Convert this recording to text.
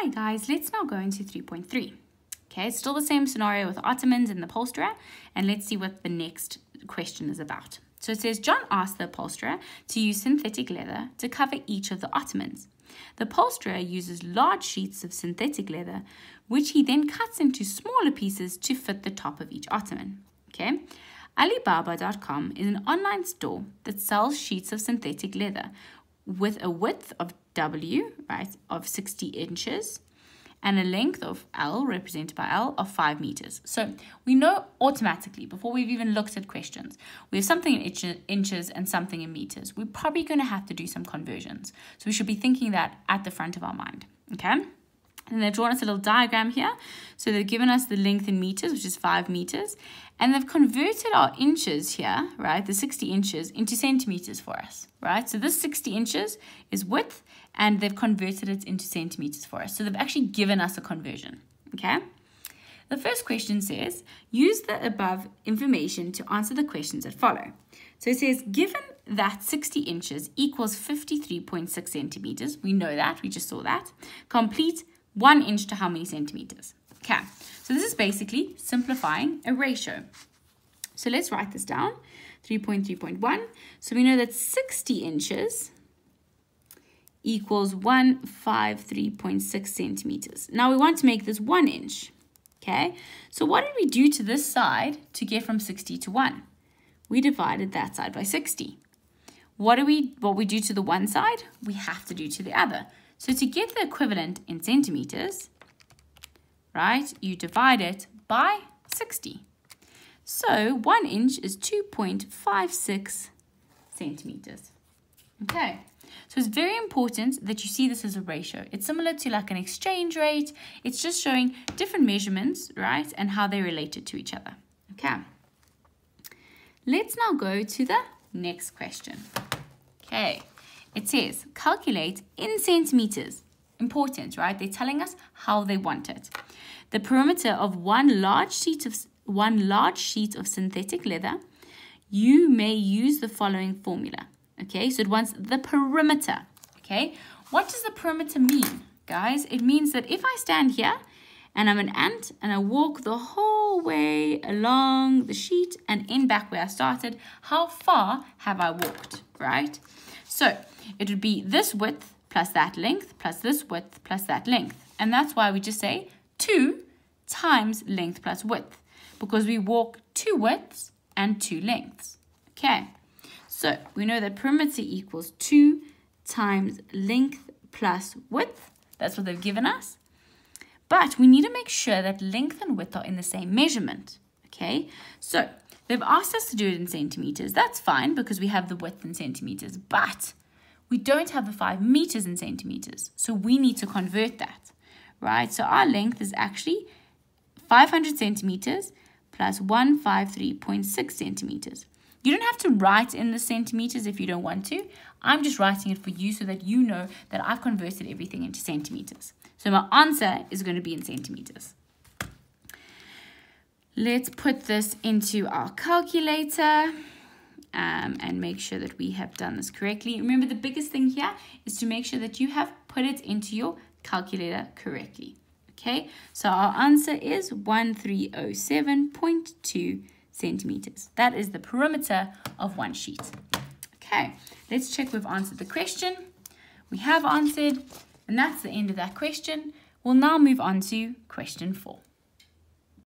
Hi guys, let's now go into 3.3. Okay, still the same scenario with ottomans and the upholsterer, and let's see what the next question is about. So it says, John asked the upholsterer to use synthetic leather to cover each of the ottomans. The upholsterer uses large sheets of synthetic leather, which he then cuts into smaller pieces to fit the top of each ottoman. Okay, Alibaba.com is an online store that sells sheets of synthetic leather with a width of W, right, of 60 inches and a length of L, represented by L, of 5 meters. So we know automatically, before we've even looked at questions, we have something in inches and something in meters. We're probably going to have to do some conversions. So we should be thinking that at the front of our mind, okay? And they've drawn us a little diagram here. So they've given us the length in meters, which is 5 meters. And they've converted our inches here, right, the 60 inches, into centimeters for us, right? So this 60 inches is width, and they've converted it into centimeters for us. So they've actually given us a conversion, okay? The first question says, use the above information to answer the questions that follow. So it says, given that 60 inches equals 53.6 centimeters, we know that, we just saw that, complete one inch to how many centimeters? Okay, so this is basically simplifying a ratio. So let's write this down, 3.3.1. So we know that 60 inches equals 153.6 centimeters. Now we want to make this one inch, okay? So what did we do to this side to get from 60 to 1? We divided that side by 60. What do we what we do to the one side? We have to do to the other. So to get the equivalent in centimeters, right, you divide it by 60. So 1 inch is 2.56 centimeters. Okay, so it's very important that you see this as a ratio. It's similar to like an exchange rate. It's just showing different measurements, right, and how they're related to each other. Okay. Let's now go to the next question. Okay. It says calculate in centimeters. Important, right? They're telling us how they want it. The perimeter of one large sheet of one large sheet of synthetic leather. You may use the following formula. Okay, so it wants the perimeter. Okay, what does the perimeter mean, guys? It means that if I stand here and I'm an ant and I walk the whole way along the sheet and in back where I started, how far have I walked, right? So it would be this width plus that length plus this width plus that length. And that's why we just say 2 times length plus width because we walk two widths and two lengths. Okay, so we know that perimeter equals 2 times length plus width. That's what they've given us. But we need to make sure that length and width are in the same measurement. Okay, so they've asked us to do it in centimeters. That's fine because we have the width in centimeters. But we don't have the 5 meters in centimeters. So we need to convert that, right? So our length is actually 500 centimeters plus 153.6 centimeters. You don't have to write in the centimeters if you don't want to. I'm just writing it for you so that you know that I've converted everything into centimeters. So my answer is going to be in centimeters. Let's put this into our calculator um, and make sure that we have done this correctly. Remember, the biggest thing here is to make sure that you have put it into your calculator correctly. Okay, so our answer is 1307.2 centimeters. That is the perimeter of one sheet. Okay, let's check we've answered the question. We have answered, and that's the end of that question. We'll now move on to question four.